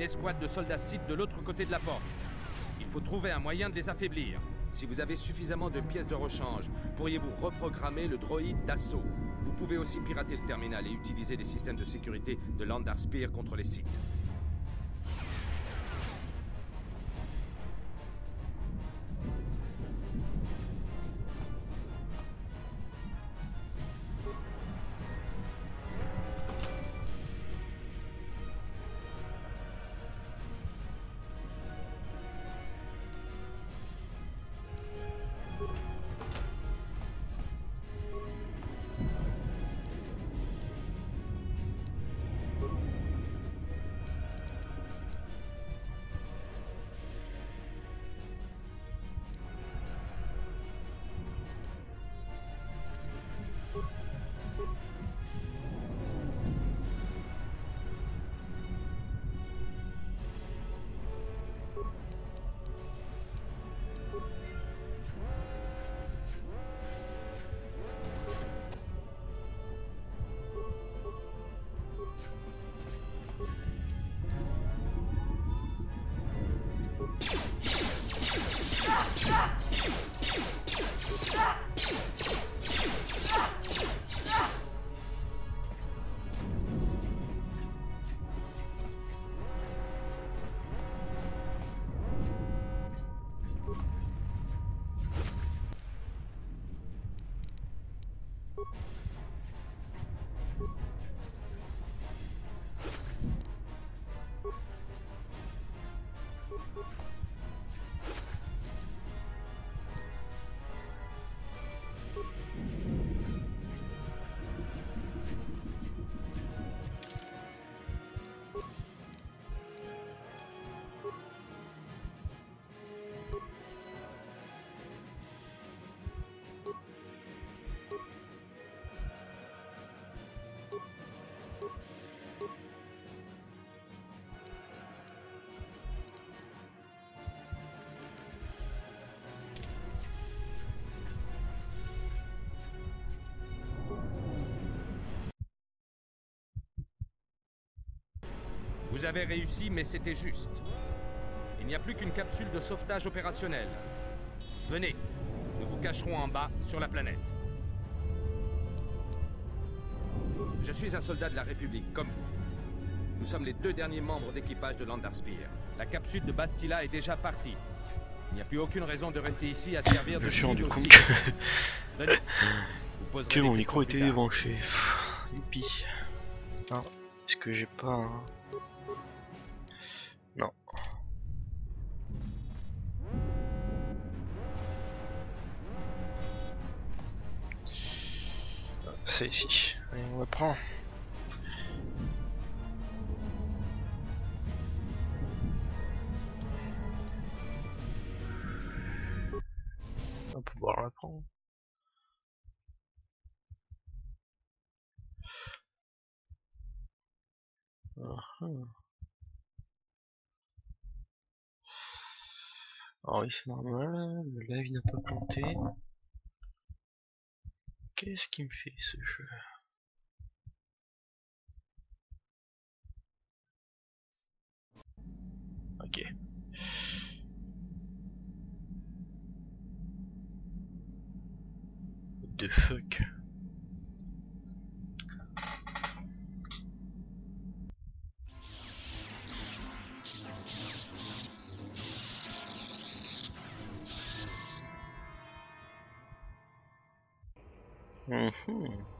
escouade de soldats Sith de l'autre côté de la porte. Il faut trouver un moyen de les affaiblir. Si vous avez suffisamment de pièces de rechange, pourriez-vous reprogrammer le droïde d'assaut? Vous pouvez aussi pirater le terminal et utiliser les systèmes de sécurité de Landar Spear contre les Sith. you Vous avez réussi, mais c'était juste. Il n'y a plus qu'une capsule de sauvetage opérationnelle. Venez, nous vous cacherons en bas, sur la planète. Je suis un soldat de la République, comme vous. Nous sommes les deux derniers membres d'équipage de Landarspear. La capsule de Bastilla est déjà partie. Il n'y a plus aucune raison de rester ici à servir de Je suis rendu compte aussi. que, Venez. Vous poserez que mon micro était débranché. Youpi. Ah, est-ce que j'ai pas un... On va pouvoir la prendre. Ah. Ah oui, c'est normal, le live n'a pas planté. Qu'est-ce qui me fait ce jeu? Ok. The fuck Mhm.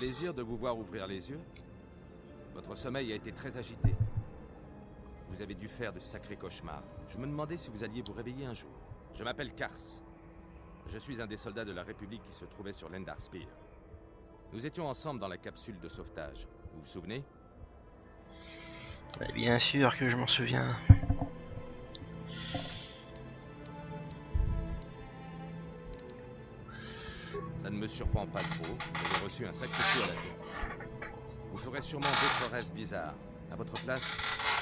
Plaisir de vous voir ouvrir les yeux. Votre sommeil a été très agité. Vous avez dû faire de sacrés cauchemars. Je me demandais si vous alliez vous réveiller un jour. Je m'appelle Kars. Je suis un des soldats de la République qui se trouvait sur l'Endar Spear. Nous étions ensemble dans la capsule de sauvetage. Vous vous souvenez? Eh Bien sûr que je m'en souviens. Ça ne me surprend pas trop. Vous avez reçu un sacré coup à la tête. Vous ferez sûrement d'autres rêves bizarres. À votre place,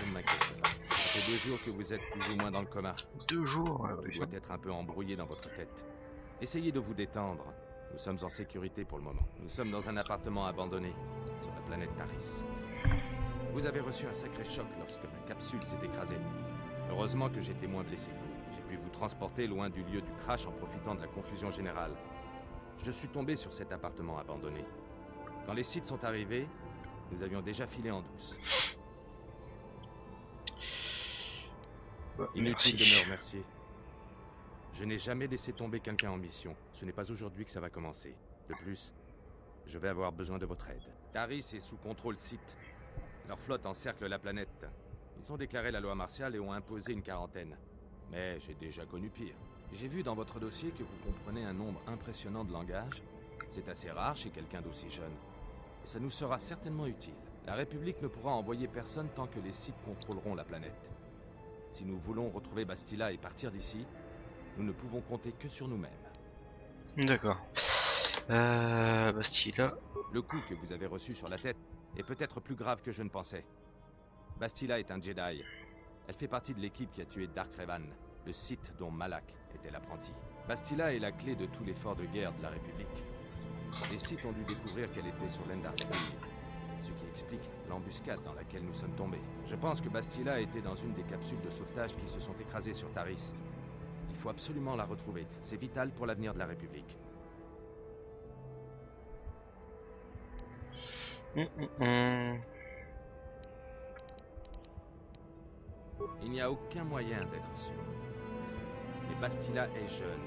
je ne m'inquiète pas. Ça fait deux jours que vous êtes plus ou moins dans le coma. Deux jours, ouais, Tout ouais, doit être un peu embrouillé dans votre tête. Essayez de vous détendre. Nous sommes en sécurité pour le moment. Nous sommes dans un appartement abandonné sur la planète Taris. Vous avez reçu un sacré choc lorsque ma capsule s'est écrasée. Heureusement que j'étais moins blessé que vous. J'ai pu vous transporter loin du lieu du crash en profitant de la confusion générale. Je suis tombé sur cet appartement abandonné. Quand les sites sont arrivés, nous avions déjà filé en douce. Inutile de me remercier. Je n'ai jamais laissé tomber quelqu'un en mission. Ce n'est pas aujourd'hui que ça va commencer. De plus, je vais avoir besoin de votre aide. Taris est sous contrôle site. Leur flotte encercle la planète. Ils ont déclaré la loi martiale et ont imposé une quarantaine. Mais j'ai déjà connu pire. J'ai vu dans votre dossier que vous comprenez un nombre impressionnant de langages. C'est assez rare chez quelqu'un d'aussi jeune. Et ça nous sera certainement utile. La République ne pourra envoyer personne tant que les sites contrôleront la planète. Si nous voulons retrouver Bastila et partir d'ici, nous ne pouvons compter que sur nous-mêmes. D'accord. Euh, Bastilla. Le coup que vous avez reçu sur la tête est peut-être plus grave que je ne pensais. Bastila est un Jedi. Elle fait partie de l'équipe qui a tué Dark Revan, le site dont Malak était l'apprenti. Bastila est la clé de tout l'effort de guerre de la République. Les sites ont dû découvrir qu'elle était sur l'Endar Spire, ce qui explique l'embuscade dans laquelle nous sommes tombés. Je pense que Bastila était dans une des capsules de sauvetage qui se sont écrasées sur Taris. Il faut absolument la retrouver. C'est vital pour l'avenir de la République. Hum, hum, hum. Il n'y a aucun moyen d'être sûr. Mais Bastila est jeune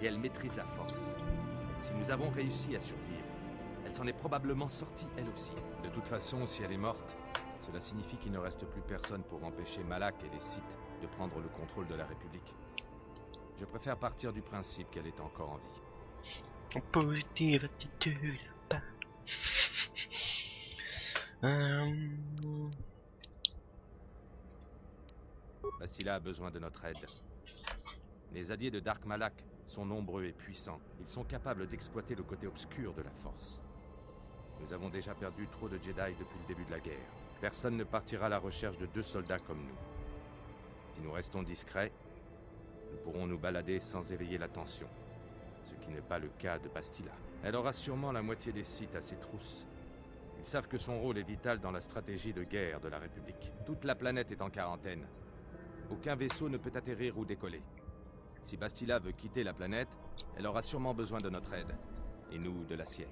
et elle maîtrise la force. Si nous avons réussi à survivre, elle s'en est probablement sortie elle aussi. De toute façon, si elle est morte, cela signifie qu'il ne reste plus personne pour empêcher Malak et les Sith de prendre le contrôle de la République. Je préfère partir du principe qu'elle est encore en vie. En positive attitude. pas. Euh, Bastila a besoin de notre aide. Les alliés de Dark Malak sont nombreux et puissants. Ils sont capables d'exploiter le côté obscur de la force. Nous avons déjà perdu trop de Jedi depuis le début de la guerre. Personne ne partira à la recherche de deux soldats comme nous. Si nous restons discrets, nous pourrons nous balader sans éveiller l'attention. Ce qui n'est pas le cas de Bastila. Elle aura sûrement la moitié des sites à ses trousses. Ils savent que son rôle est vital dans la stratégie de guerre de la République. Toute la planète est en quarantaine. Aucun vaisseau ne peut atterrir ou décoller. Si Bastila veut quitter la planète, elle aura sûrement besoin de notre aide. Et nous de la sienne.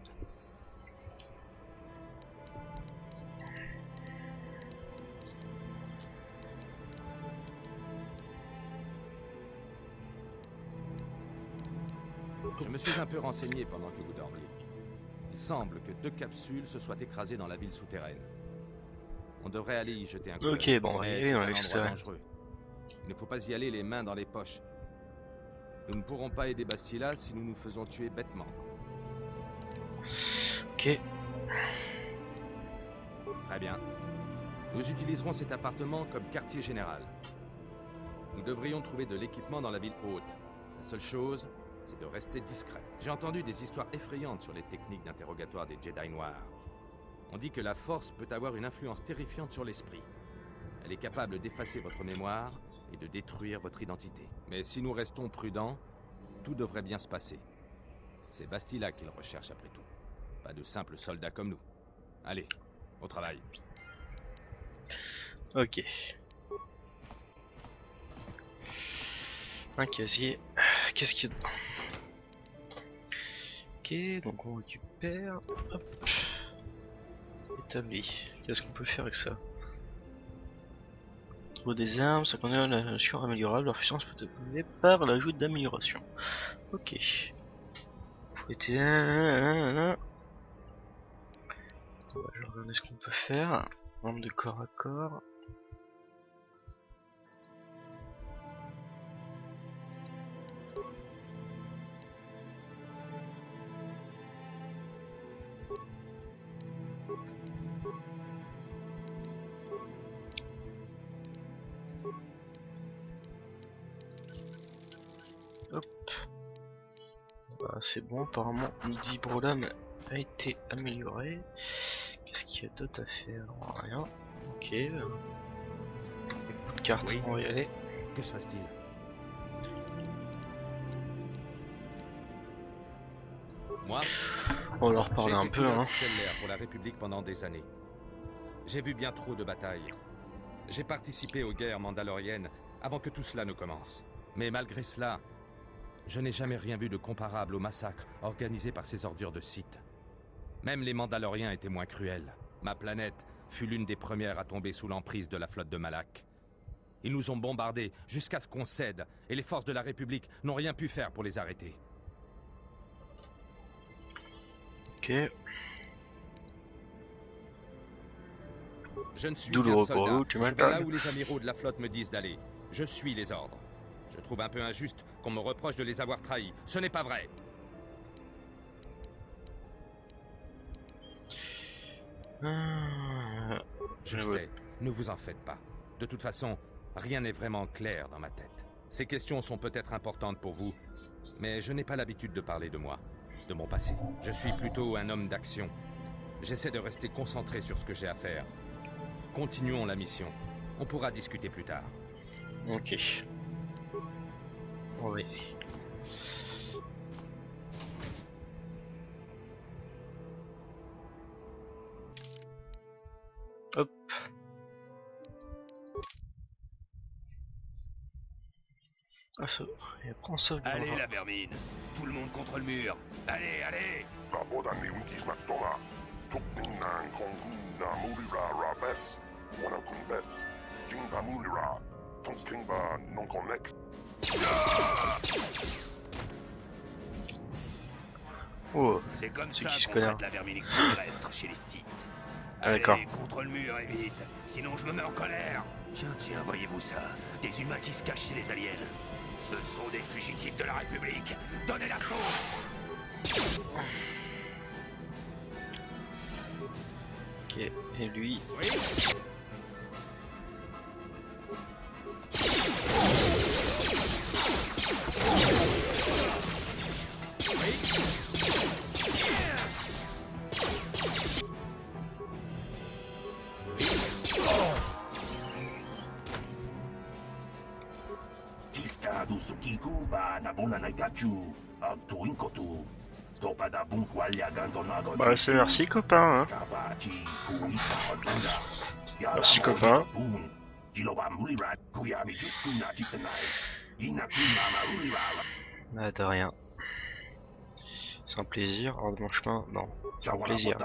Je me suis un peu renseigné pendant que vous dormiez. Il semble que deux capsules se soient écrasées dans la ville souterraine. On devrait aller y jeter un coup. Ok, bon, on va y aller dans l'extérieur. Il ne faut pas y aller les mains dans les poches. Nous ne pourrons pas aider Bastila si nous nous faisons tuer bêtement. ok. Très bien. Nous utiliserons cet appartement comme quartier général. Nous devrions trouver de l'équipement dans la ville haute. La seule chose, c'est de rester discret. J'ai entendu des histoires effrayantes sur les techniques d'interrogatoire des Jedi Noirs. On dit que la force peut avoir une influence terrifiante sur l'esprit. Elle est capable d'effacer votre mémoire et de détruire votre identité. Mais si nous restons prudents, tout devrait bien se passer. C'est Bastila qu'il recherche après tout. Pas de simples soldats comme nous. Allez, au travail. Ok. Un casier. Qu'est-ce qu'il y a dedans Ok, donc on récupère. Hop. Établi. Qu'est-ce qu'on peut faire avec ça? Trouver des armes, ça connaît la notion améliorable, leur puissance peut être par l'ajout d'amélioration. Ok. Je vais regarder ce qu'on peut faire. Arme de corps à corps. C'est bon, apparemment Midi Brolam a été amélioré. Qu'est-ce qu'il y a d'autre à faire? Rien. Ok. euh, Coup de carte, Oui. on va y aller. Que se passe-t-il? Moi, On leur j'ai parler un peu, hein. pour la République pendant des années. J'ai vu bien trop de batailles. J'ai participé aux guerres mandaloriennes avant que tout cela ne commence. Mais malgré cela, je n'ai jamais rien vu de comparable au massacre organisé par ces ordures de Sith. Même les Mandaloriens étaient moins cruels. Ma planète fut l'une des premières à tomber sous l'emprise de la flotte de Malak. Ils nous ont bombardés jusqu'à ce qu'on cède, et les forces de la République n'ont rien pu faire pour les arrêter. Ok. Je ne suis qu'un soldat. tu Je vais là où les amiraux de la flotte me disent d'aller. Je suis les ordres. Je trouve un peu injuste qu'on me reproche de les avoir trahis. Ce n'est pas vrai. Ah, Je Je sais. Ne vous en faites pas. De toute façon, rien n'est vraiment clair dans ma tête. Ces questions sont peut-être importantes pour vous, mais je n'ai pas l'habitude de parler de moi, de mon passé. Je suis plutôt un homme d'action. J'essaie de rester concentré sur ce que j'ai à faire. Continuons la mission. On pourra discuter plus tard. ok. On va y aller. Hop. Ah ça, et après on sauve. Allez la vermine, tout le monde contre le mur. Allez, allez Oh, C'est comme ça qui connard traite la vermine extraterrestre chez les sites. Ah, d'accord. Contre le mur et vite, sinon je me mets en colère. Tiens, tiens, voyez-vous ça? Des humains qui se cachent chez les aliens. Ce sont des fugitifs de la République. Donnez la faute ok. Et lui, Tiska c'est merci copain, hein. Merci, copain. Ah, de rien. C'est un plaisir. Hors de mon chemin, non. C'est un plaisir.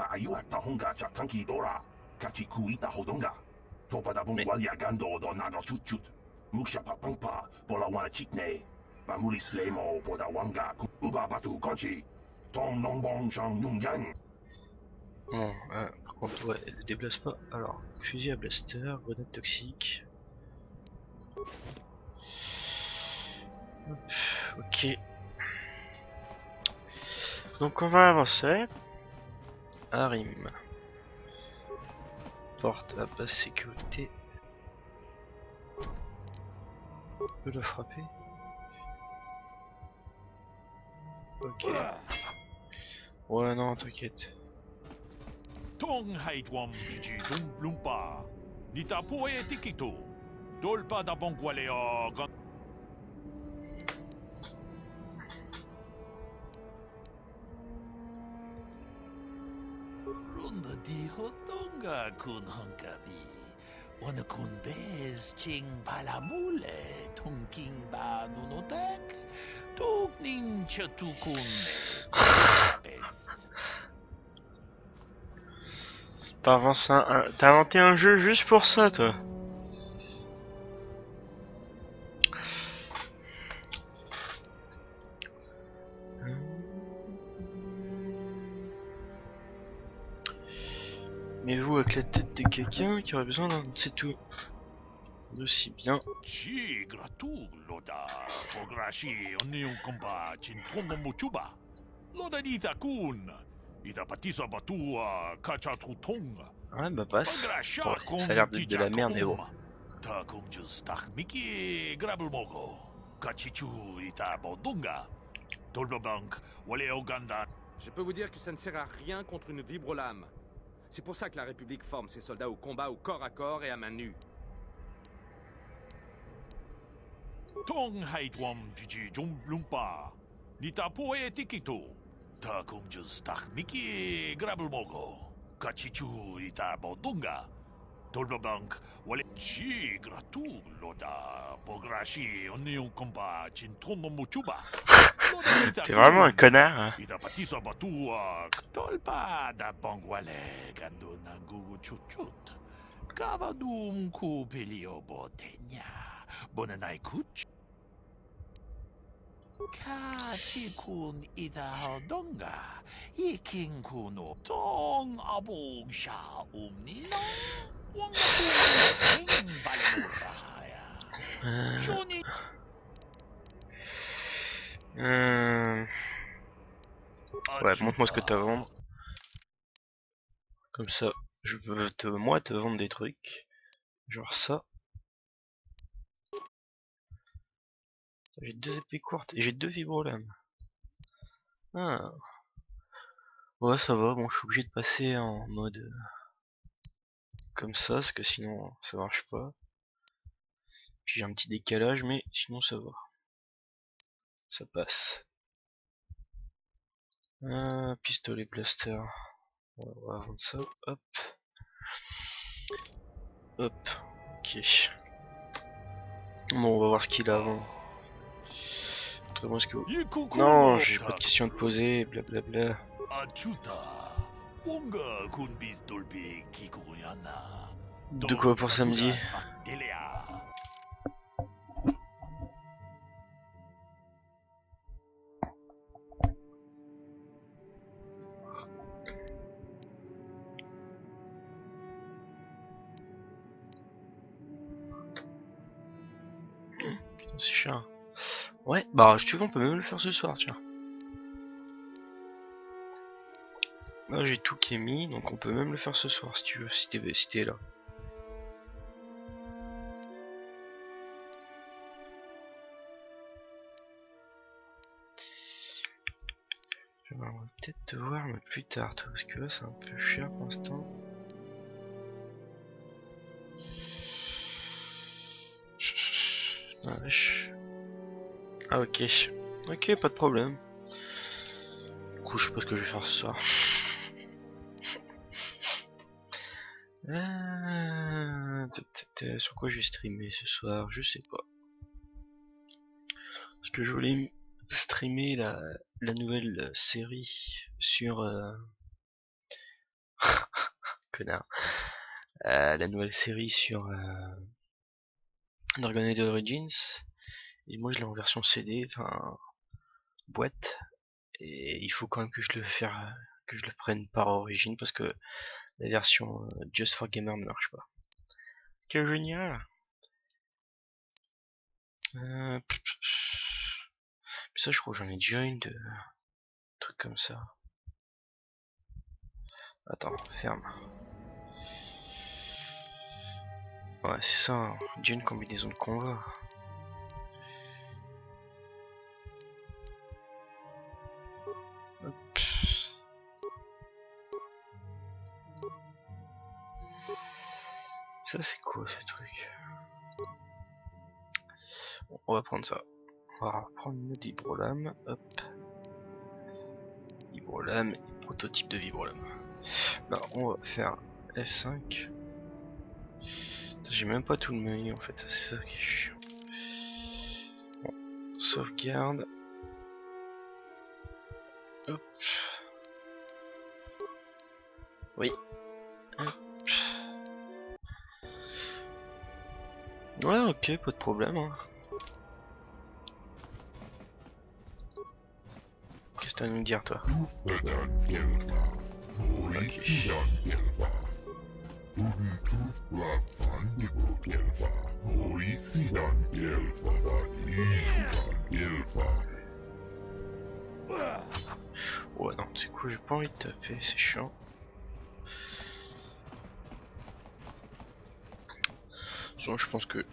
Mais- slemo. Tom chang. Bon, euh, par contre, ouais, ne déplace pas. Alors, fusil à blaster, grenade toxique. Ok. Donc on va avancer. Arim. Porte à basse sécurité. On peut le frapper. Ok. Ouais, non, t'inquiète. Tong haitwam jiji dum blumpa. Nita poe tikito. Dolpa da bongwaleo. Runda di hotonga kun honkabi. Wana kun bez ching palamule tongking ba nunodak. Tuk chatukun bez. T'as inventé un jeu juste pour ça, toi. Mais vous, avec la tête de quelqu'un qui aurait besoin d'un c'est tout. D'aussi bien. Chi gratu loda. Pograshi oni un komba chin trombo muchuba. Loda nita kun. Ita patisa batua kacha trutonga. Ouais, bah passe. Ouais, ça a l'air d'être de la merde, mais bon. Ta kum just tak miki grabel mogo. Kachichu ita bodunga. Dolba bank wale oganda. Je peux vous dire que ça ne sert à rien contre une vibrolame. C'est pour ça que la République forme ses soldats au combat au corps à corps et à main nue. Tong haitwam jiji jum lumpa. Nita poe tikito. Ta kung just tak miki grabel mogo. Kachichu ita bodunga. Tolbabank wale chi gratu loda. Pograshi onion komba chintono muchuba. T'es vraiment un connard. Hein. Ita patisa batua. Tolpa da bangwale gando nangu chuchut. Kavadum ku pelio botenya. Bonanai kuch. Euh, Ouais, montre-moi ce que t'as à vendre. Comme ça, je peux te, moi te vendre des trucs. Genre ça. J'ai deux épées courtes et j'ai deux vibrolames. Ah. Ouais, ça va. Bon, je suis obligé de passer en mode euh, comme ça, parce que sinon ça marche pas. J'ai un petit décalage, mais sinon ça va. Ça passe. Euh, pistolet blaster. On va vendre ça. Hop. Hop. Ok. Bon, on va voir ce qu'il a avant. Que... Non, j'ai pas de questions à te poser, blablabla. De quoi pour samedi Ouais, bah, si tu veux, on peut même le faire ce soir, tiens. Là, j'ai tout qui est mis, donc on peut même le faire ce soir, si tu veux, si t'es si là. Je vais peut-être te voir, mais plus tard, toi, parce que là, c'est un peu cher pour l'instant. Ah, wesh. Ah ok. Ok, pas de problème. Du coup, je sais pas ce que je vais faire ce soir. Euh, Sur quoi je vais streamer ce soir Je sais pas. Parce que je voulais streamer la, la nouvelle euh, série sur... euh, Connard. Euh, la nouvelle série sur... Euh... Dragon Age Origins. Et moi je l'ai en version CD, enfin boîte. Et il faut quand même que je le faire que je le prenne par origine parce que la version euh, Just for Gamer ne marche pas. Quel génial euh. Ça je crois que j'en ai déjà une de trucs comme ça. Attends, ferme. Ouais, c'est ça, hein. déjà une combinaison de combat. Ça c'est quoi ce truc? On va prendre ça. On va prendre une vibrolame. Hop. Vibrolame, prototype de vibrolame. Là on va faire F5. Putain, J'ai même pas tout le menu en fait, ça, c'est ça qui est chiant. Sauvegarde. Hop. Oui. Ouais, ok, pas de problème. hein. Qu'est-ce que t'as à nous dire, toi? Ouais, non, c'est quoi, j'ai pas envie de taper, c'est chiant. Sinon, je pense que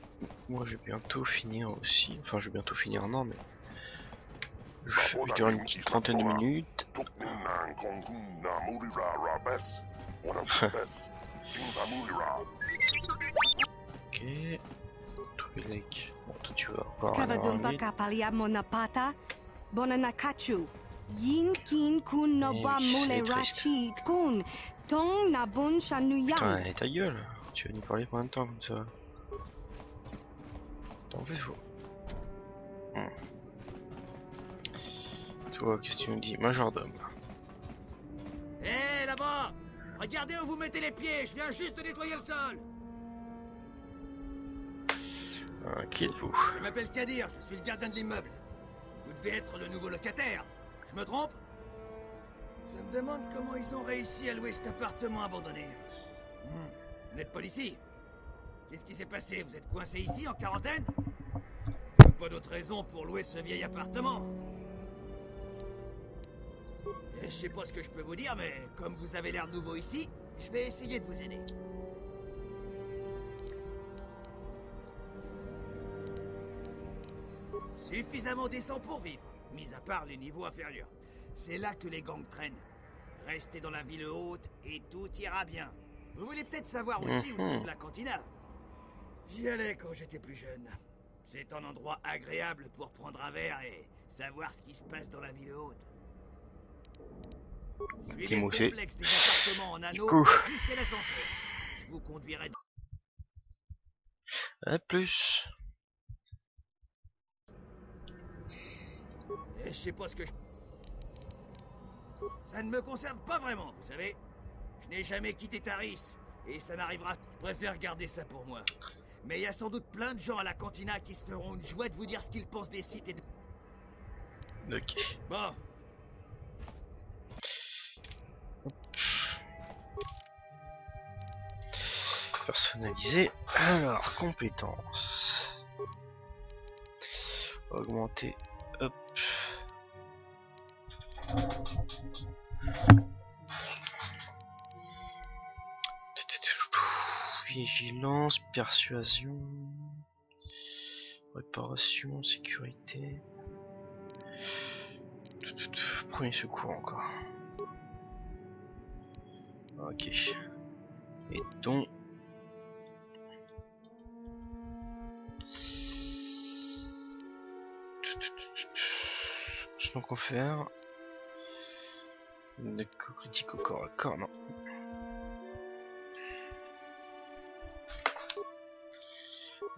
moi, je vais bientôt finir aussi. Enfin, je vais bientôt finir, non, mais. Je fais je dirais une petite trentaine de minutes. Ok. Toi, Ruby Lake. Bon, toi tu vas encore aller en Kavadumpaka paliamonapata, bonanakachu. Yin kin kun no ba oui, mule c'est triste. rachid kun. Tong na bun Putain, shanuyang. et ta gueule Tu vas nous parler combien de temps comme ça? T'en fais faux. Hmm. Toi, qu'est-ce que tu nous dis? Majordome. Hé, là-bas Regardez où vous mettez les pieds, je viens juste de nettoyer le sol Euh, qui êtes-vous? Je m'appelle Kadir, je suis le gardien de l'immeuble. Vous devez être le nouveau locataire. Je me trompe? Je me demande comment ils ont réussi à louer cet appartement abandonné. Hmm, Vous n'êtes pas d'ici Qu'est-ce qui s'est passé? Vous êtes coincé ici, en quarantaine? Pas d'autre raison pour louer ce vieil appartement. Je sais pas ce que je peux vous dire, mais comme vous avez l'air nouveau ici, je vais essayer de vous aider. Suffisamment décent pour vivre, mis à part les niveaux inférieurs. C'est là que les gangs traînent. Restez dans la ville haute et tout ira bien. Vous voulez peut-être savoir aussi où se trouve la cantina J'y allais quand j'étais plus jeune. C'est un endroit agréable pour prendre un verre et savoir ce qui se passe dans la ville haute. Suivez le complexe des appartements en anneau jusqu'à l'ascenseur. Je vous conduirai A plus. Et je sais pas ce que je... Ça ne me concerne pas vraiment, vous savez. Je n'ai jamais quitté Taris, et ça n'arrivera... Je préfère garder ça pour moi. Mais il y a sans doute plein de gens à la cantina qui se feront une joie de vous dire ce qu'ils pensent des sites et de... Ok. Bon, Personnalisé. Alors, compétences. Augmenter. Hop. Vigilance, persuasion, réparation, sécurité. Premier secours encore. Ok. Et donc Je donc on faire une critique au corps à corps, non.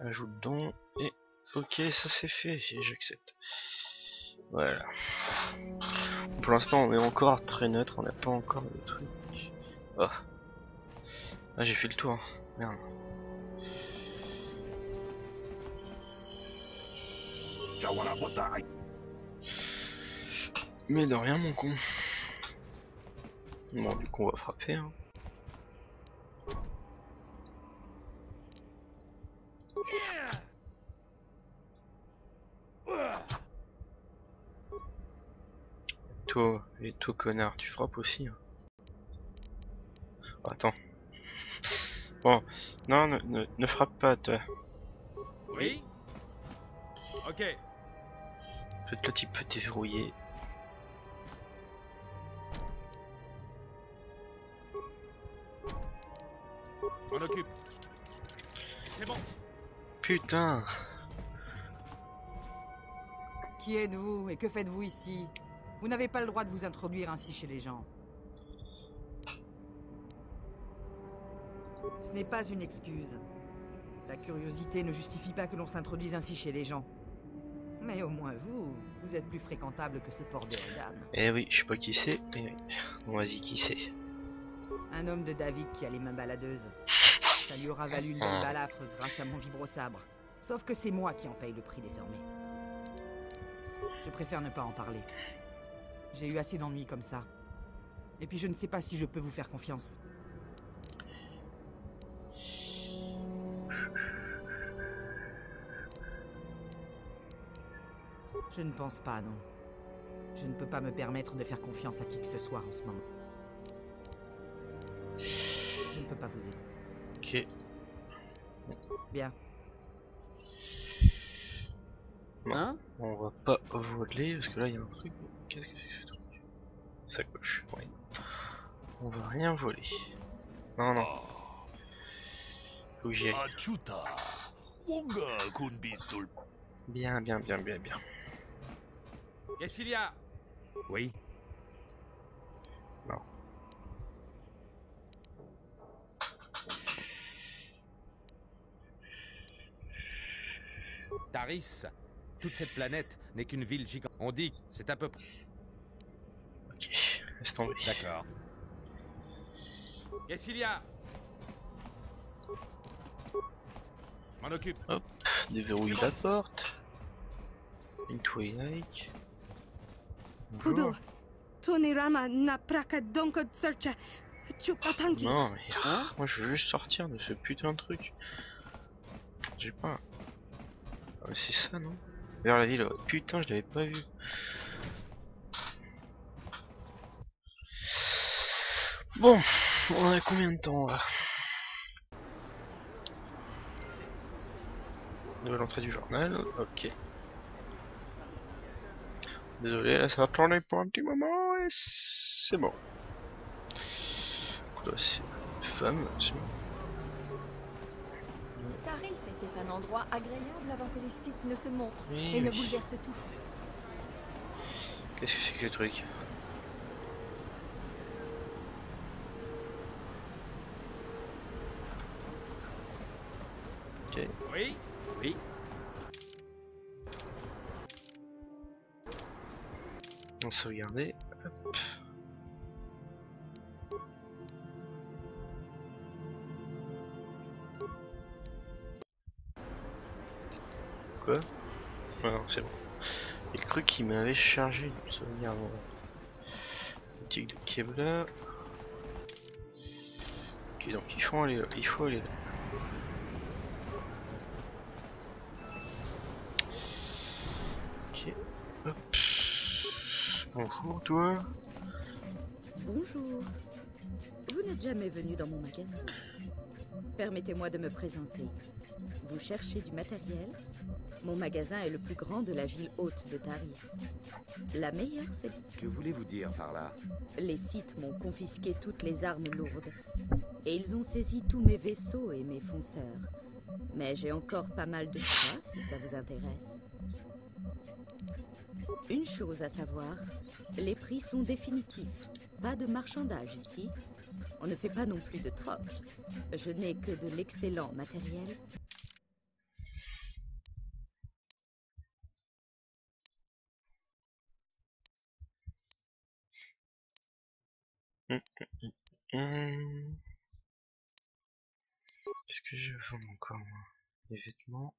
Ajoute don et ok ça c'est fait et j'accepte. Voilà. Pour l'instant on est encore très neutre, on n'a pas encore le truc. Oh. Ah j'ai fait le tour. Merde. Mais de rien, mon con. Bon, du coup, on va frapper. Hein. Toi, et toi, connard, tu frappes aussi. hein. Oh, attends. Bon, non, ne, ne, ne frappe pas, toi. Oui Ok. Peut-être le type peut déverrouiller. On occupe. C'est bon. Putain Qui êtes-vous et que faites-vous ici? Vous n'avez pas le droit de vous introduire ainsi chez les gens. Ce n'est pas une excuse. La curiosité ne justifie pas que l'on s'introduise ainsi chez les gens. Mais au moins vous, vous êtes plus fréquentable que ce port de Redam. Eh oui, je sais pas qui c'est, mais oui. Vas-y, qui c'est? Un homme de David qui a les mains baladeuses. Ça lui aura valu une belle balafre grâce à mon vibrosabre. Sauf que c'est moi qui en paye le prix désormais. Je préfère ne pas en parler. J'ai eu assez d'ennuis comme ça. Et puis je ne sais pas si je peux vous faire confiance. Je ne pense pas, non. Je ne peux pas me permettre de faire confiance à qui que ce soit en ce moment. Je ne peux pas vous aider. Ok. Bien. Non. Hein? On va pas voler parce que là il y a un truc. Qu'est-ce que c'est Sacoche, oui. On va rien voler. Non, non. Faut que j'y aille. Bien, bien, bien, bien, bien. Qu'est-ce qu'il y a? Oui. Non. Taris, toute cette planète n'est qu'une ville gigante. On dit que c'est à peu près. Ok, laisse tomber. D'accord. Qu'est-ce qu'il y a? Je m'en occupe. Déverrouille la porte. Une Twilight. Kudo, Bonjour. Tonirama na praka. Non, mais ah, moi je veux juste sortir de ce putain de truc. J'ai pas. Ah, mais c'est ça non? Vers la ville. oh, Putain, je l'avais pas vu. Bon, on a combien de temps là Nouvelle entrée du journal, ok. Désolé, là ça va tourner pour un petit moment et c'est bon. Là, c'est femme, c'est bon. Taris était un endroit agréable avant que les sites ne se montrent Oui, et ne bouleversent tout. Qu'est-ce que c'est que le truc? Ok, Oui Oui. on se regarder. Hop. Quoi? Ah non, c'est bon. J'ai cru qu'il m'avait chargé une sauvegarde. Boutique de Kebla. Ok, donc il faut aller là. Il faut aller là. Bonjour toi. Bonjour. Vous n'êtes jamais venu dans mon magasin. Permettez-moi de me présenter. Vous cherchez du matériel? Mon magasin est le plus grand de la ville haute de Taris. La meilleure, c'est... Que voulez-vous dire par là? Les sites m'ont confisqué toutes les armes lourdes. Et ils ont saisi tous mes vaisseaux et mes fonceurs. Mais j'ai encore pas mal de choix si ça vous intéresse. Une chose à savoir, les prix sont définitifs. Pas de marchandage ici. On ne fait pas non plus de troc. Je n'ai que de l'excellent matériel. Hum, hum, hum. Qu'est-ce que je vends encore moi? Des vêtements.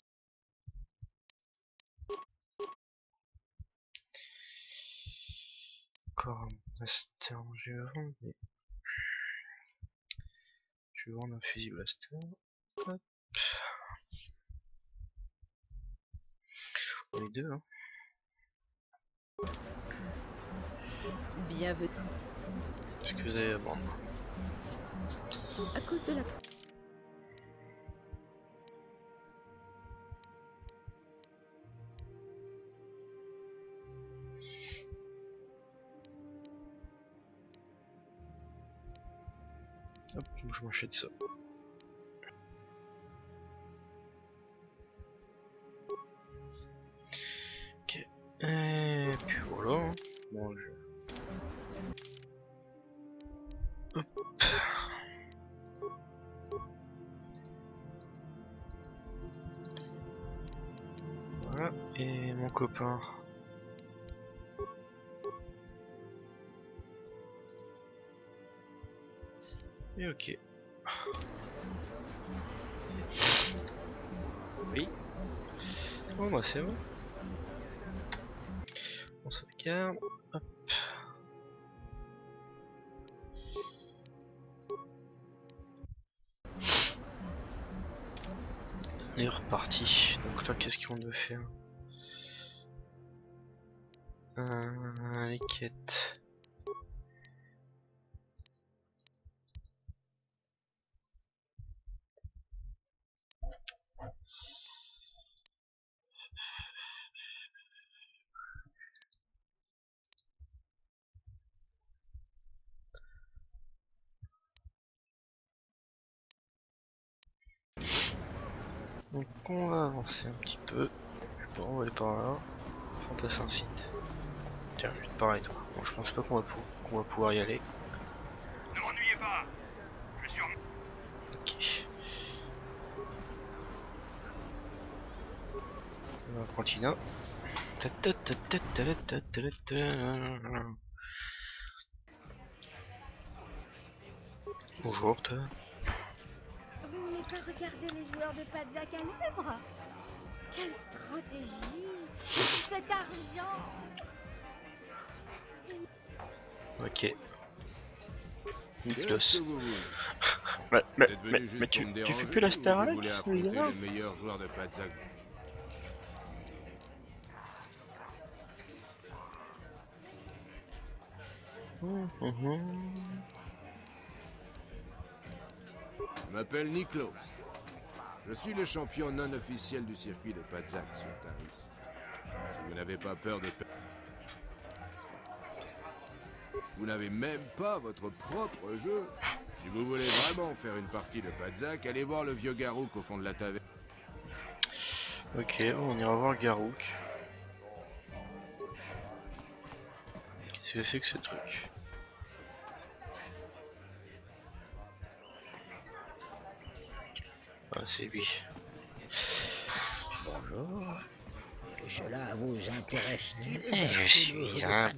Encore un blaster, je vais vendre, mais... Je vais vendre un fusil blaster. Hop. On les deux, hein. Bienvenue. Qu'est-ce que vous avez à vendre À cause de la... je m'achète ça. Ok. Et puis voilà. Bon, je... Hop. Voilà. Et mon copain. Et ok. Bon bah c'est bon. On sauvegarde. Hop. On est reparti. Donc là qu'est-ce qu'on doit faire? Euh, Les quêtes. Donc on va avancer un petit peu. Bon, on pas où aller par là. Fantassin site. Tiens, je vais te parler toi. Bon, je pense pas qu'on va, qu va, pouvoir y aller. Ne m'ennuyez pas Je suis en... Ok. Un continent. Bonjour toi pourrait regarder les joueurs de Pazza Calibre. Quelle stratégie cet argent Ok. Niklos. mais, mais, mais, mais tu, tu fais plus la Star Alec Mmh, mmh. M'appelle Niklos. Je suis le champion non officiel du circuit de Padzak sur Taris. Si vous n'avez pas peur de perdre... Vous n'avez même pas votre propre jeu. Si vous voulez vraiment faire une partie de Padzak, allez voir le vieux Garouk au fond de la taverne. Ok, on ira voir Garouk. Qu'est-ce que c'est que ce truc? Ah, c'est lui. Bonjour. Cela vous intéresse-t-il? Je d'acheter suis un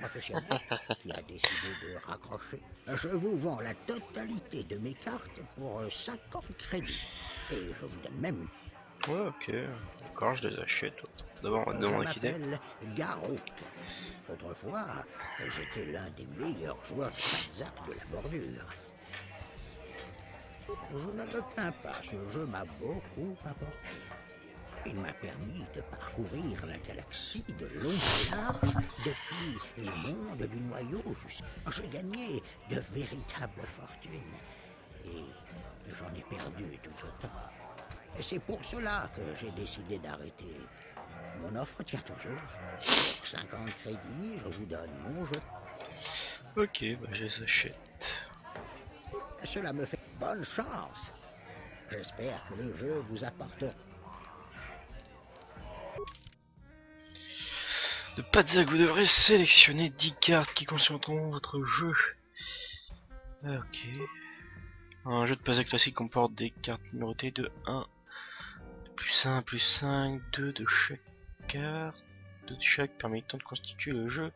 professionnel qui a décidé de raccrocher Je vous vends la totalité de mes cartes pour euh, 50 crédits. Et je vous donne même... Ouais, ok. D'accord, je les achète. D'abord, on va Je demander qui m'appelle Garouk. Autrefois, j'étais l'un des meilleurs joueurs de Padzak de la bordure. Je ne me plains pas, ce jeu m'a beaucoup apporté. Il m'a permis de parcourir la galaxie de long en large, depuis les mondes du noyau jusqu'à... J'ai gagné de véritables fortunes. Et j'en ai perdu tout autant. Et c'est pour cela que j'ai décidé d'arrêter. Mon offre tient toujours. Pour 50 crédits, je vous donne mon jeu. Ok, bah je les achète. Cela me fait bonne chance. J'espère que le jeu vous apportera. De Padzak, vous devrez sélectionner 10 cartes qui constitueront votre jeu. Ah, Ok. Un jeu de Padzak classique comporte des cartes numérotées de 1, de plus 1, plus 5, 2 de chaque carte, 2 de chaque permettant de constituer le jeu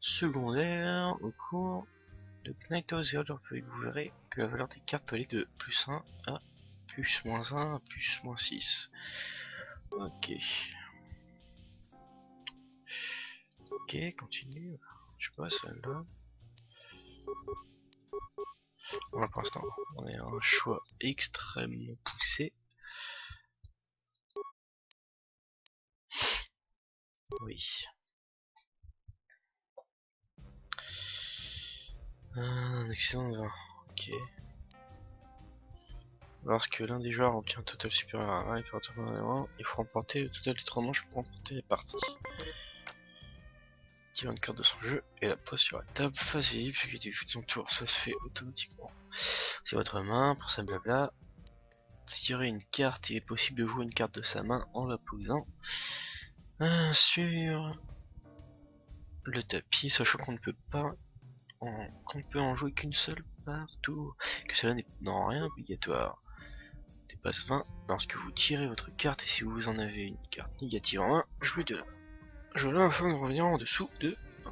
secondaire au cours de Knight of the Old Republic. Vous verrez que la valeur des cartes peut aller de plus 1 à plus moins 1 à plus moins 6. Ok. Ok, continue. Je sais pas, celle-là. Voilà, pour l'instant, on est à un choix extrêmement poussé. Oui. Un excellent de 20. Ok. Lorsque l'un des joueurs obtient un total supérieur à 1 et retourner à 1, il faut remporter le total des 3 manches pour remporter la partie. Tire une carte de son jeu et la pose sur la table face visible, ce qui son tour, ça se fait automatiquement. C'est votre main, pour ça blabla. Tirer une carte, il est possible de jouer une carte de sa main en la posant sur le tapis, sachant qu'on ne peut pas qu'on ne peut en jouer qu'une seule par tour, que cela n'est non rien obligatoire. Dépasse 20 lorsque vous tirez votre carte et si vous en avez une carte négative en main, jouez de jouez-la afin de revenir en dessous de Au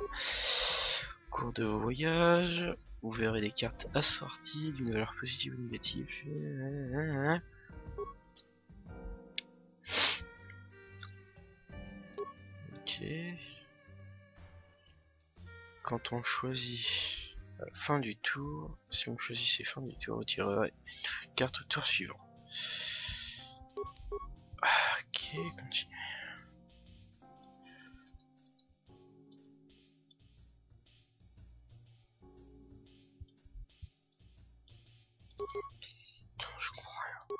cours de vos voyages, vous verrez des cartes assorties d'une valeur positive ou négative. Ok. Quand on choisit la fin du tour, si on choisissait fin du tour, vous tirerez une carte au tour suivant. Ah, Ok, continue. Je comprends rien.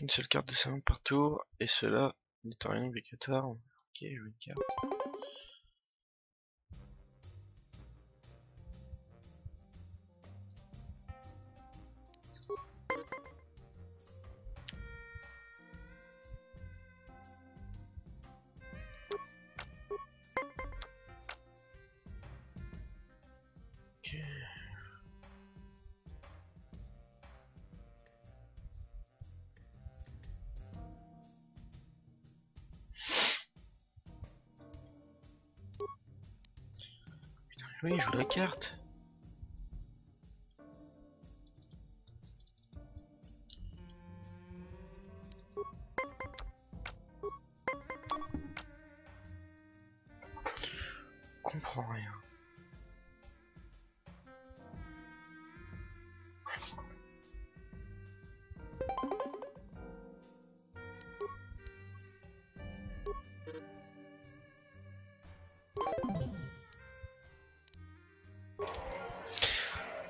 Une seule carte de sa main par tour, et cela n'est rien obligatoire. Ok, je une carte. Oui, je joue la carte.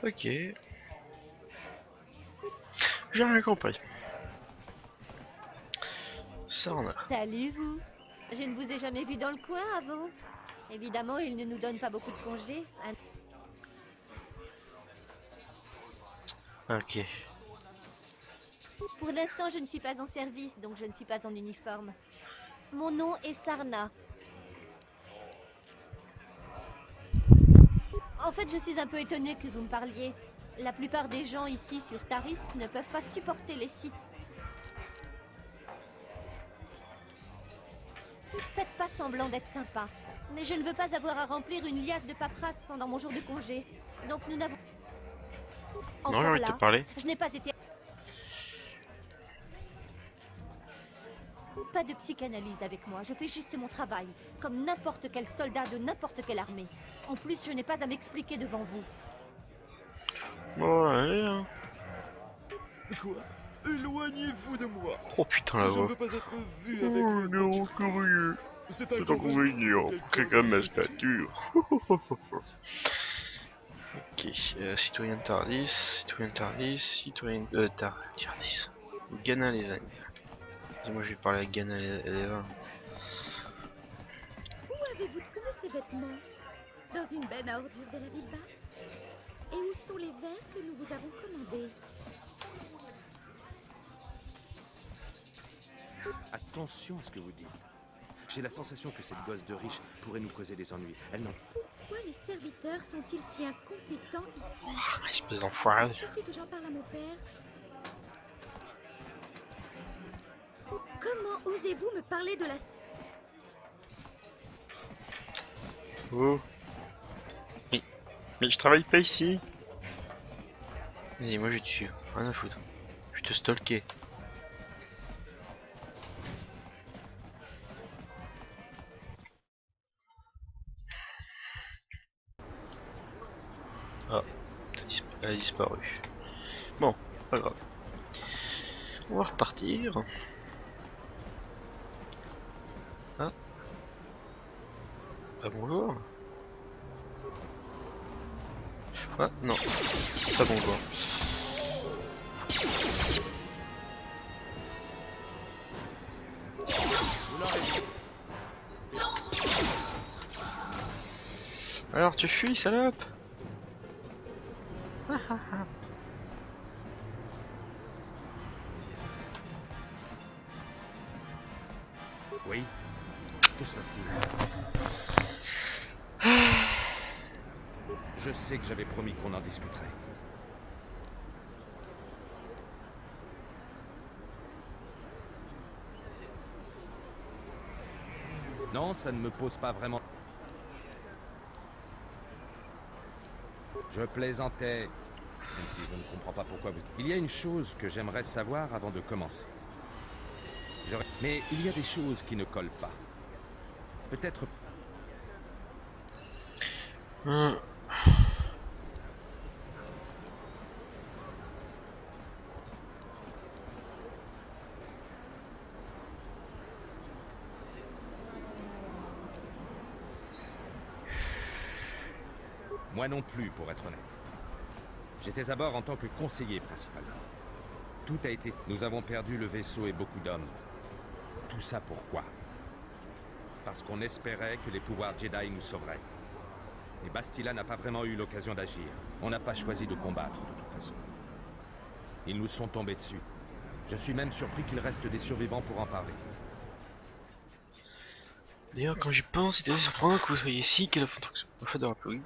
Ok. J'ai rien compris. Ça en a. Salut vous. Je ne vous ai jamais vu dans le coin avant. Évidemment, il ne nous donne pas beaucoup de congés. Ok. Pour l'instant, je ne suis pas en service, donc je ne suis pas en uniforme. Mon nom est Sarna. En fait, je suis un peu étonnée que vous me parliez. La plupart des gens ici sur Taris ne peuvent pas supporter les sites. Faites pas semblant d'être sympa. Mais je ne veux pas avoir à remplir une liasse de paperasse pendant mon jour de congé. Donc nous n'avons... Encore non, là, parler. je n'ai pas été... Pas de psychanalyse avec moi, je fais juste mon travail, comme n'importe quel soldat de n'importe quelle armée. En plus, je n'ai pas à m'expliquer devant vous. Bon, allez, hein. Quoi? Éloignez-vous de moi Oh putain la voix. Je ne veux pas être vu avec... Oh non, curieux c'est un inconvénient, ma stature. ok, euh, citoyen Tardis, citoyen Tardis, citoyen euh, Tardis. Ghana les Dis-moi, je vais parler à Ghana les Où avez-vous trouvé ces vêtements? Dans une benne à ordures de la ville basse? Et où sont les verres que nous vous avons commandés? Attention à ce que vous dites. J'ai la sensation que cette gosse de riche pourrait nous causer des ennuis. Elle n'en... Pourquoi les serviteurs sont-ils si incompétents ici? Oh, Espèce d'enfoiré. Il suffit que j'en parle à mon père. Comment osez-vous me parler de la... Oh. Mais, mais je travaille pas ici. Vas-y, moi je tue. Rien à foutre. Je te stalker. a disparu. Bon, pas grave. On va repartir. Ah. Ah bonjour. Ah non. Pas bonjour. Alors tu fuis salope? discuterait. Non, ça ne me pose pas vraiment... Je plaisantais, même si je ne comprends pas pourquoi vous... Il y a une chose que j'aimerais savoir avant de commencer. Mais il y a des choses qui ne collent pas. Peut-être... Hmm. Moi non plus, pour être honnête. J'étais à bord en tant que conseiller principal. Tout a été... Nous avons perdu le vaisseau et beaucoup d'hommes. Tout ça pourquoi? Parce qu'on espérait que les pouvoirs Jedi nous sauveraient. Et Bastila n'a pas vraiment eu l'occasion d'agir. On n'a pas choisi de combattre, de toute façon. Ils nous sont tombés dessus. Je suis même surpris qu'il reste des survivants pour en parler. D'ailleurs, quand j'y pense, c'était surprenant que vous soyez ici, quelle fonction fait de rappeler.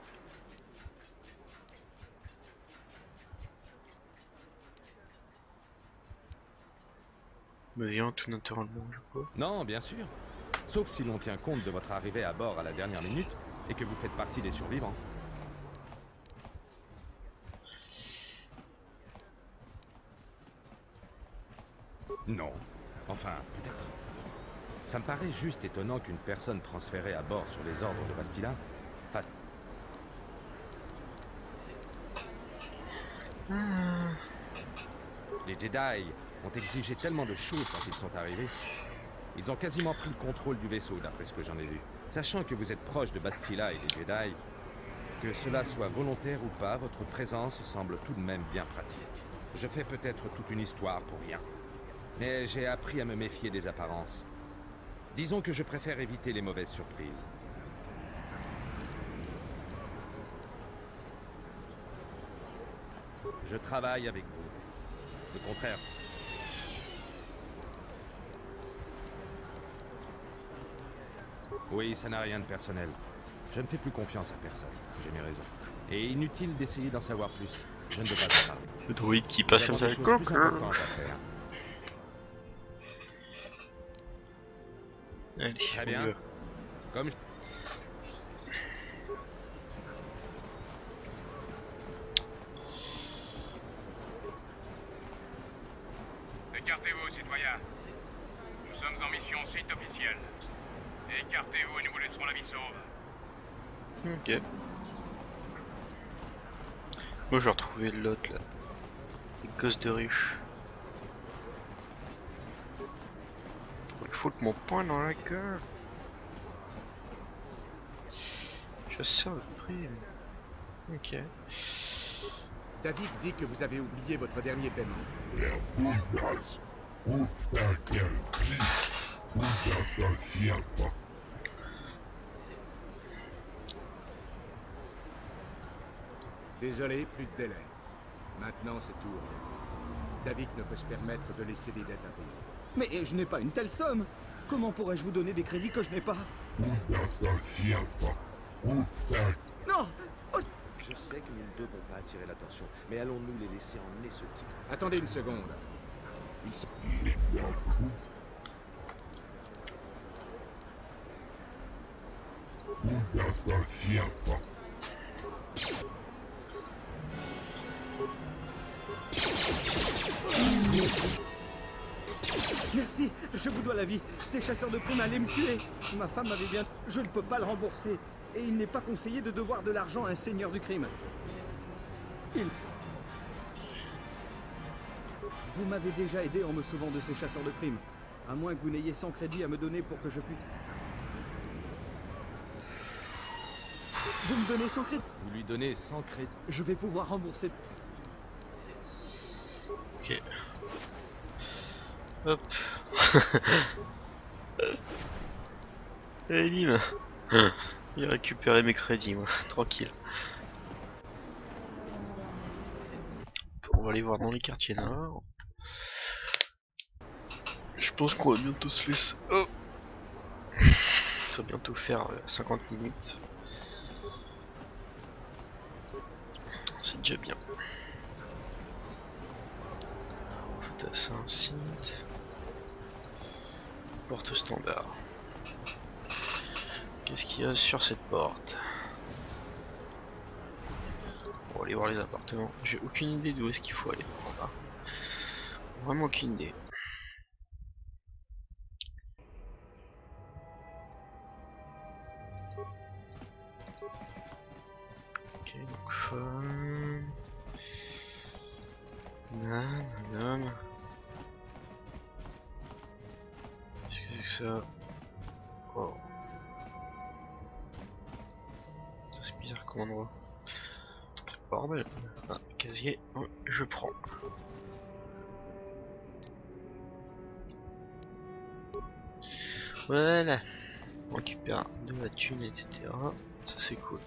Voyons tout naturellement, je crois. Non, bien sûr. Sauf si l'on tient compte de votre arrivée à bord à la dernière minute et que vous faites partie des survivants. Non. Enfin, peut-être. Ça me paraît juste étonnant qu'une personne transférée à bord sur les ordres de Bastila fasse... Ah. Les Jedi ont exigé tellement de choses quand ils sont arrivés. Ils ont quasiment pris le contrôle du vaisseau, d'après ce que j'en ai vu. Sachant que vous êtes proche de Bastila et des Jedi, que cela soit volontaire ou pas, votre présence semble tout de même bien pratique. Je fais peut-être toute une histoire pour rien. Mais j'ai appris à me méfier des apparences. Disons que je préfère éviter les mauvaises surprises. Je travaille avec vous. Le contraire. Oui, ça n'a rien de personnel. Je ne fais plus confiance à personne. J'ai mes raisons. Et inutile d'essayer d'en savoir plus. Je ne veux pas en parler. Le druide qui passe comme ça. faire. Allez, Très bien. Comme je- Écartez-vous, citoyens. Nous sommes en mission site officiel. Écartez-vous et nous vous laisserons la vie sauve. Ok. L'autre là. Les gosses de riche. Pour lui foutre mon poing dans la gueule. Chasseur de prime. Ok. David dit que vous avez oublié votre dernier paiement. Guys, ouf ta gueule, pisse. Ouf ta gueule, fuck. Désolé, plus de délai. Maintenant, c'est tout. David ne peut se permettre de laisser des dettes à payer. Mais je n'ai pas une telle somme. Comment pourrais-je vous donner des crédits que je n'ai pas? Non Je sais que nous ne devons pas attirer l'attention, mais allons-nous les laisser emmener ce type? Attendez une seconde. Ils sont... Merci, je vous dois la vie. Ces chasseurs de primes allaient me tuer. Ma femme m'avait bien... Je ne peux pas le rembourser. Et il n'est pas conseillé de devoir de l'argent à un seigneur du crime. Il... Vous m'avez déjà aidé en me sauvant de ces chasseurs de primes. À moins que vous n'ayez 100 crédits à me donner pour que je puisse... Vous me donnez 100 crédits Vous lui donnez 100 crédits. Je vais pouvoir rembourser... Ok. Hop. Allez, bim. J'ai récupéré mes crédits, moi. Tranquille. On va aller voir dans les quartiers nord. Je pense qu'on va bientôt se laisser. Oh Ça va bientôt faire euh, 50 minutes. C'est déjà bien. C'est un site. Porte standard. Qu'est-ce qu'il y a sur cette porte? On va aller voir les appartements. J'ai aucune idée d'où est-ce qu'il faut aller. Voilà. Vraiment aucune idée. Voilà. On récupère de la thune, etc. Ça c'est cool.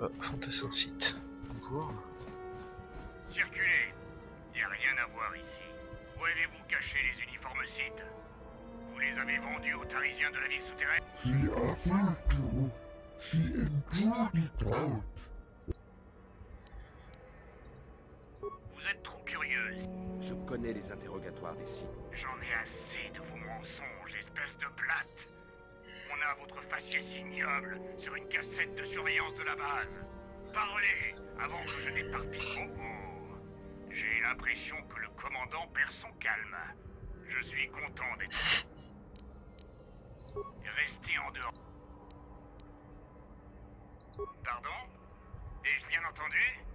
Oh, fantassin site. Bonjour. Circulez. Y a rien à voir ici. Où avez-vous caché les uniformes sites? Vous les avez vendus aux Tarisiens de la ville souterraine? Êtes trop curieuse. Je connais les interrogatoires des Sith. J'en ai assez de vos mensonges, espèce de plate. On a votre faciès ignoble sur une cassette de surveillance de la base. Parlez avant que je n'éparpille vos mots. J'ai l'impression que le commandant perd son calme. Je suis content d'être... Restez en dehors. Pardon? Ai-je bien entendu?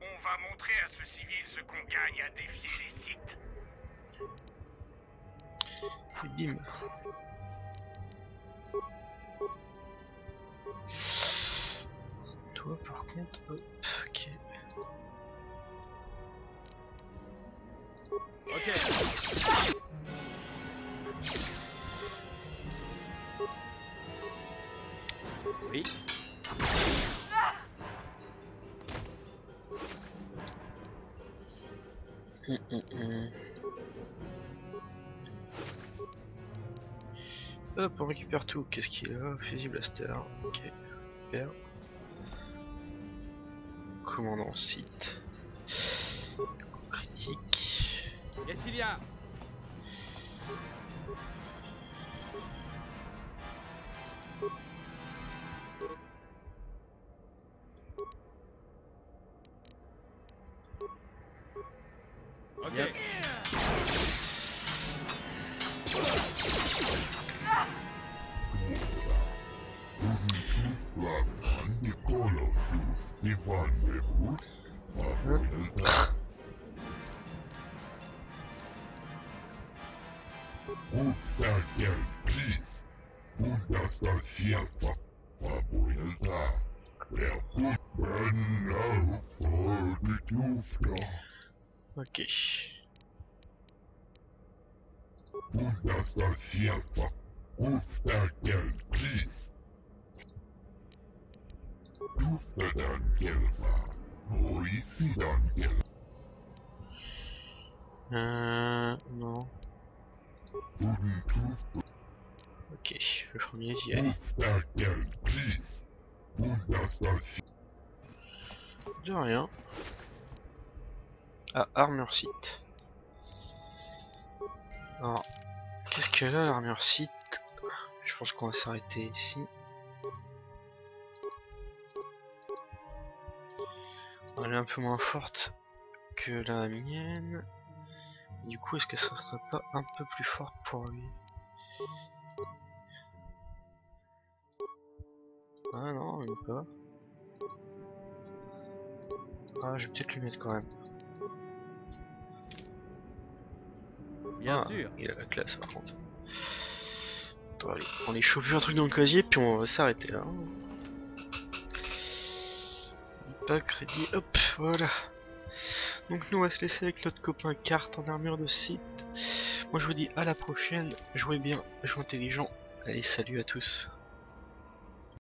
On va montrer à ce civil ce qu'on gagne à défier les sites. Et bim. Toi par contre, hop, ok. Ok. Oui. Hop, on récupère tout. Qu'est-ce qu'il a Fusil blaster. Ok, super. Commandant site. Critique. Qu'est-ce qu'il y a? Aqueles muitas sargentas aposentar é banal fora de dúvida. Ok. Muitas sargentas custa aqueles Dúvida da Angelva, Noice da Angelva. Ah, não. Ok, le premier j'y est. De rien. Ah, armure site. Alors, qu'est-ce qu'elle a l'armure site? Je pense qu'on va s'arrêter ici. Elle est un peu moins forte que la mienne. Du coup, est-ce que ça serait pas un peu plus forte pour lui Ah non, même pas. Ah, je vais peut-être lui mettre quand même. Bien Ah, sûr. Il a la classe par contre. Attends, allez, on est chopé un truc dans le casier puis on va s'arrêter là. Pas crédit, hop, voilà. Donc nous on va se laisser avec notre copain carte en armure de site. Moi je vous dis à la prochaine, jouez bien, jouez intelligent. Allez salut à tous.